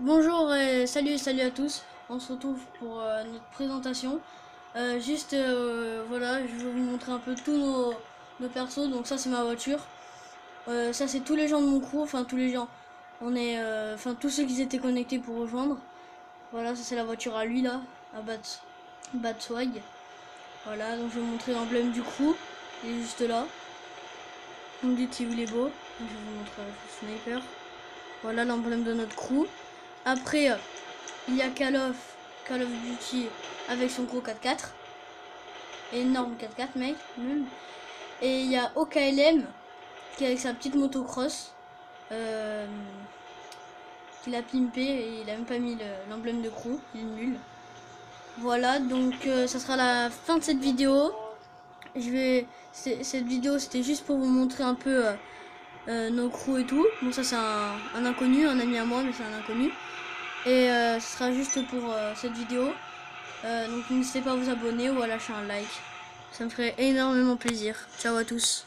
Bonjour et salut, salut à tous. On se retrouve pour euh, notre présentation. Euh, juste, euh, voilà, je vais vous montrer un peu tous nos, nos persos. Donc ça, c'est ma voiture. Ça, c'est tous les gens de mon crew. Enfin, tous les gens. On est, enfin, tous ceux qui étaient connectés pour rejoindre. Voilà, ça c'est la voiture à lui là, à Bat, Batswag. Voilà, donc je vais vous montrer l'emblème du crew. Il est juste là. Vous me dites si est beau. Je vais vous montrer le sniper. Voilà l'emblème de notre crew. Après, euh, il y a Call of, Call of Duty avec son gros 4x4. Énorme 4x4, mec. même. Et il y a OKLM qui est avec sa petite motocross. Euh, qu'il a pimpé et il a même pas mis le- l'emblème de crew. Il est nul. Voilà, donc euh, ça sera la fin de cette vidéo. Je vais. Cette vidéo, c'était juste pour vous montrer un peu. euh, euh, nos crews et tout. Bon, ça c'est un, inconnu, un ami à moi, mais c'est un inconnu. Et euh, ce sera juste pour euh, cette vidéo. Donc n'hésitez pas à vous abonner ou à lâcher un like. Ça me ferait énormément plaisir. Ciao à tous.